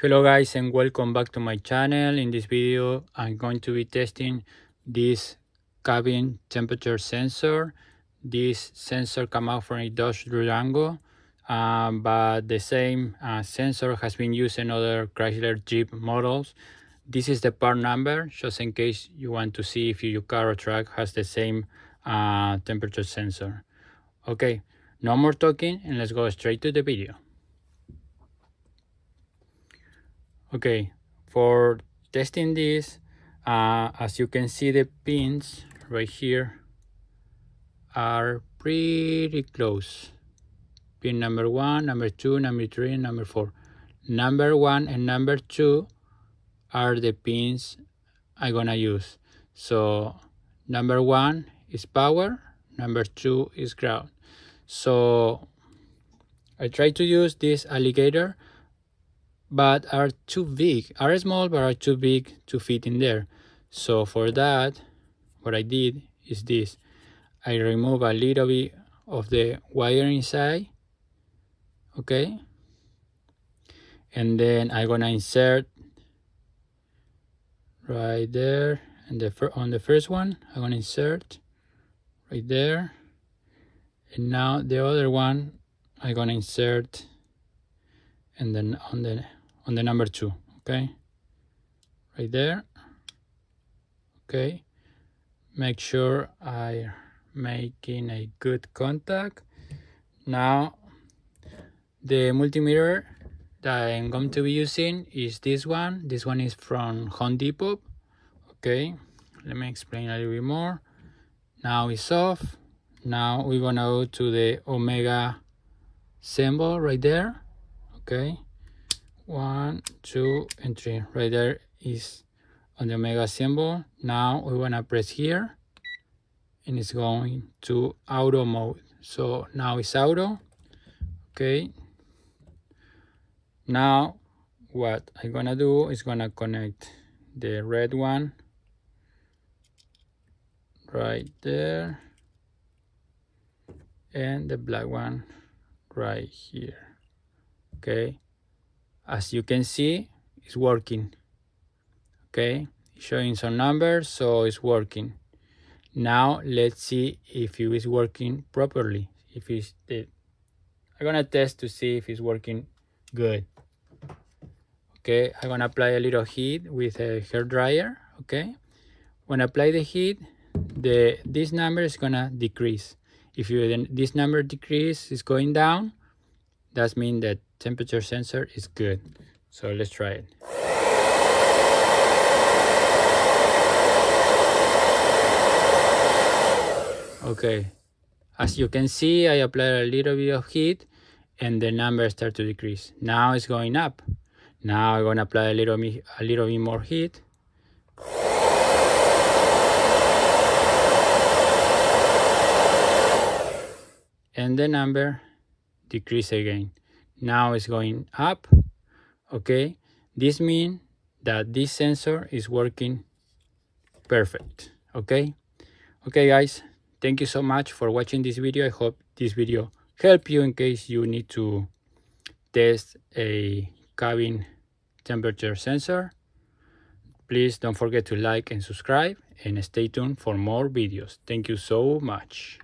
Hello guys and welcome back to my channel. In this video I'm going to be testing this cabin temperature sensor. This sensor come out from a Dodge Durango um, but the same uh, sensor has been used in other Chrysler Jeep models. This is the part number just in case you want to see if your car or truck has the same uh, temperature sensor. Okay, no more talking and let's go straight to the video. Okay for testing this uh, as you can see the pins right here are pretty close. Pin number one number two number three number four. Number one and number two are the pins I'm gonna use. So number one is power number two is ground. So I try to use this alligator but are too big are small but are too big to fit in there. So for that what I did is this. I remove a little bit of the wire inside okay? And then I'm gonna insert right there and the on the first one I'm gonna insert right there. And now the other one I'm gonna insert and then on the on the number two okay? Right there. Okay. Make sure I making a good contact. Now the multimeter that I'm going to be using is this one. This one is from Home Depot okay? Let me explain a little bit more. Now it's off. Now we're gonna go to the omega symbol right there okay one two and three. Right there is on the omega symbol. Now we want to press here and it's going to auto mode. So now it's auto okay? Now what i'm gonna do is gonna connect the red one right there and the black one right here okay as you can see it's working. Okay showing some numbers so it's working. Now let's see if it is working properly. If it's the i'm gonna test to see if it's working good. Okay i'm gonna apply a little heat with a hair dryer okay? When I apply the heat the this number is gonna decrease. If you this number decrease is going down that means that temperature sensor is good. So let's try it. Okay. As you can see I applied a little bit of heat and the numbers start to decrease. Now it's going up. Now I'm gonna apply a little bit a little bit more heat. And the number decrease again. Now it's going up okay? This means that this sensor is working perfect okay? Okay guys thank you so much for watching this video. I hope this video help you in case you need to test a cabin temperature sensor. Please don't forget to like and subscribe and stay tuned for more videos. Thank you so much